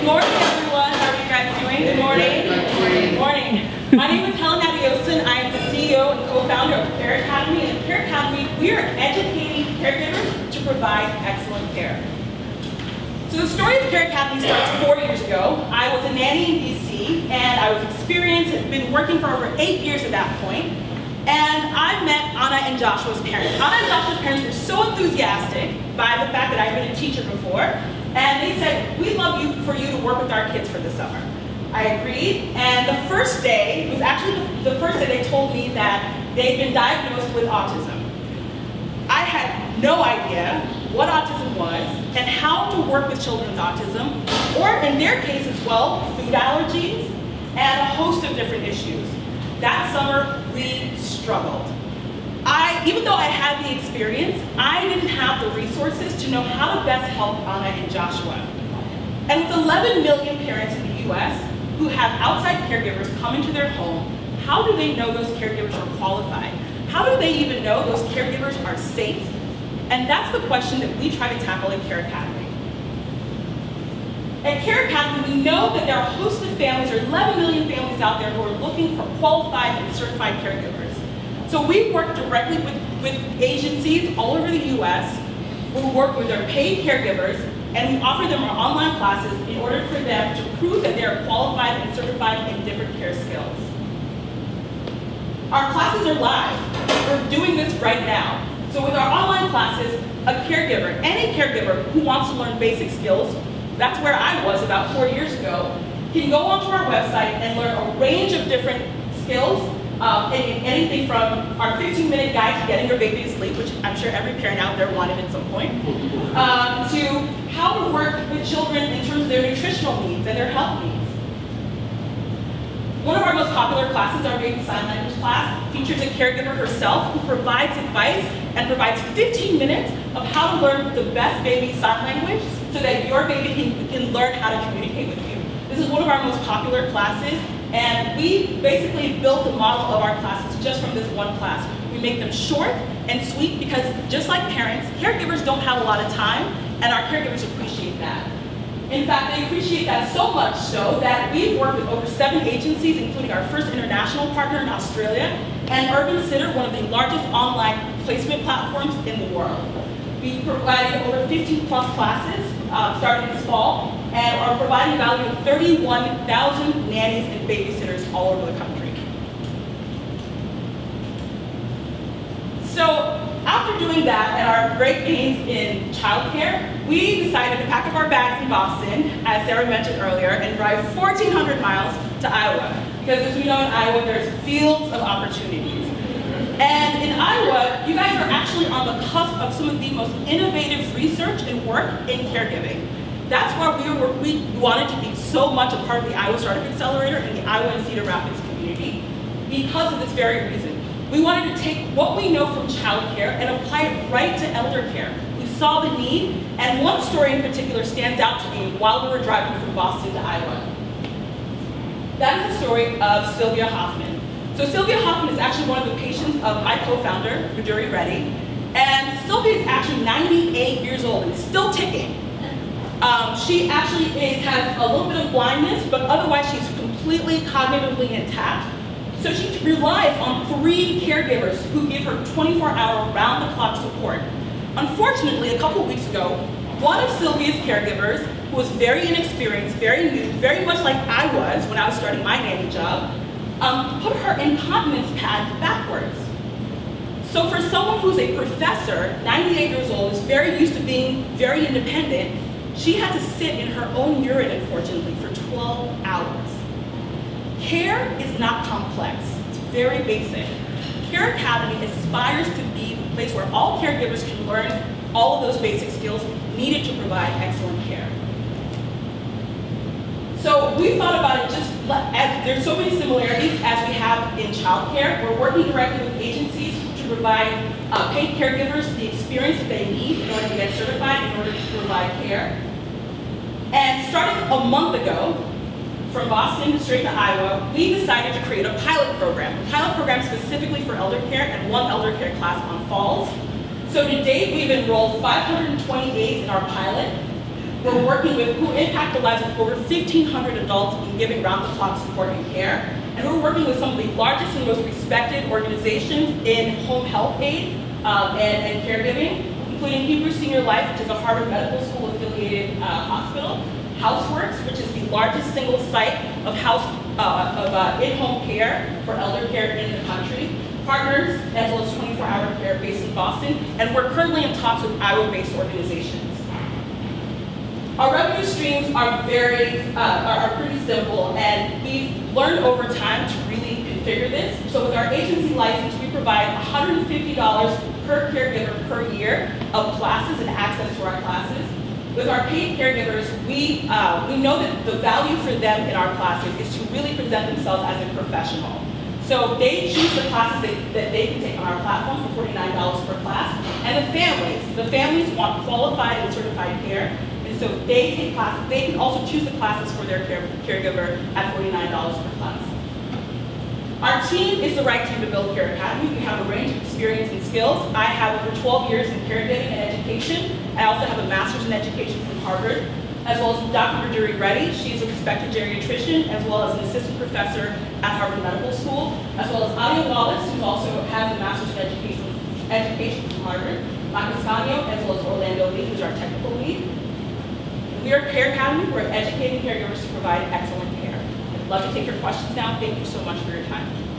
Good morning, everyone. How are you guys doing? Good morning. Good morning. My name is Helen Adeosun. I am the CEO and co-founder of CareAcademy. And at CareAcademy, we are educating caregivers to provide excellent care. So the story of CareAcademy starts four years ago. I was a nanny in DC, and I was experienced and been working for over eight years at that point. And I met Anna and Joshua's parents. Anna and Joshua's parents were so enthusiastic by the fact that I've been a teacher before and they said, we'd love you for you to work with our kids for the summer. I agreed, and the first day was actually the, the first day they told me that they'd been diagnosed with autism. I had no idea what autism was and how to work with children with autism, or in their case as well, food allergies and a host of different issues. That summer, we struggled. Even though I had the experience, I didn't have the resources to know how to best help Anna and Joshua. And with 11 million parents in the US who have outside caregivers come into their home, how do they know those caregivers are qualified? How do they even know those caregivers are safe? And that's the question that we try to tackle at CareAcademy. At CareAcademy, we know that there are a host of families, or 11 million families out there who are looking for qualified and certified caregivers. So we work directly with, with agencies all over the US who work with their paid caregivers and we offer them our online classes in order for them to prove that they are qualified and certified in different care skills. Our classes are live. We're doing this right now. So with our online classes, a caregiver, any caregiver who wants to learn basic skills, that's where I was about four years ago, can go onto our website and learn a range of different skills um, anything from our 15-minute guide to getting your baby to sleep, which I'm sure every parent out there wanted at some point, um, to how to work with children in terms of their nutritional needs and their health needs. One of our most popular classes, our Baby Sign Language class, features a caregiver herself who provides advice and provides 15 minutes of how to learn the best baby sign language so that your baby can, can learn how to communicate with you. This is one of our most popular classes and we basically built the model of our classes just from this one class. We make them short and sweet because just like parents, caregivers don't have a lot of time and our caregivers appreciate that. In fact, they appreciate that so much so that we've worked with over seven agencies, including our first international partner in Australia, and UrbanSitter, one of the largest online placement platforms in the world. We've provided over 15 plus classes uh, starting this fall, and are providing value to 31,000 nannies and babysitters all over the country. So after doing that and our great gains in childcare, we decided to pack up our bags in Boston, as Sarah mentioned earlier, and drive 1,400 miles to Iowa. Because as we know in Iowa, there's fields of opportunities. And in Iowa, you guys are actually on the cusp of some of the most innovative research and work in caregiving. That's why we, were, we wanted to be so much a part of the Iowa Startup Accelerator and the Iowa and Cedar Rapids community because of this very reason. We wanted to take what we know from childcare and apply it right to elder care. We saw the need, and one story in particular stands out to me while we were driving from Boston to Iowa. That is the story of Sylvia Hoffman. So Sylvia Hoffman is actually one of the patients of my co-founder, Madhuri Reddy, and Sylvia is actually 98 years old and still ticking. Um, she actually is, has a little bit of blindness, but otherwise she's completely cognitively intact. So she relies on three caregivers who give her 24-hour round-the-clock support. Unfortunately, a couple weeks ago, one of Sylvia's caregivers, who was very inexperienced, very new, very much like I was when I was starting my nanny job, um, put her incontinence pad backwards. So for someone who's a professor, 98 years old, is very used to being very independent, she had to sit in her own urine, unfortunately, for 12 hours. Care is not complex. It's very basic. CareAcademy aspires to be the place where all caregivers can learn all of those basic skills needed to provide excellent care. So we thought about it just as there's so many similarities as we have in childcare. We're working directly with agencies to provide uh, paid caregivers the experience that they need in order to get certified, in order to provide care. And starting a month ago, from Boston straight to Iowa, we decided to create a pilot program, a pilot program specifically for elder care and one elder care class on falls. So to date, we've enrolled 520 days in our pilot. we're working with, who impact the lives of over 1,500 adults in giving round-the-clock support and care. And we're working with some of the largest and most respected organizations in home health aid um, and, and caregiving, including Hebrew Senior Life, which is a Harvard Medical School affiliated uh, hospital, Houseworks, which is the largest single site of house uh, of uh, in-home care for elder care in the country, partners as well as 24-hour care based in Boston, and we're currently in talks with Iowa-based organizations. Our revenue streams are very, uh, are, pretty simple, and we've learned over time to this. So with our agency license, we provide $150 per caregiver per year of classes and access to our classes. With our paid caregivers, we, uh, we know that the value for them in our classes is to really present themselves as a professional. So they choose the classes that, that they can take on our platform for $49 per class. And the families, the families want qualified and certified care. And so they take classes, they can also choose the classes for their care, caregiver at $49 per class. Our team is the right team to build CareAcademy. We have a range of experience and skills. I have over 12 years in caregiving and education. I also have a master's in education from Harvard, as well as Dr. Madhuri Reddy. She's a respected geriatrician, as well as an assistant professor at Harvard Medical School, as well as Anya Wallace, who also has a master's in education, education from Harvard, Mike Ascanio, as well as Orlando Lee, who's our technical lead. We are CareAcademy. We're educating caregivers to provide excellent love to take your questions now. Thank you so much for your time.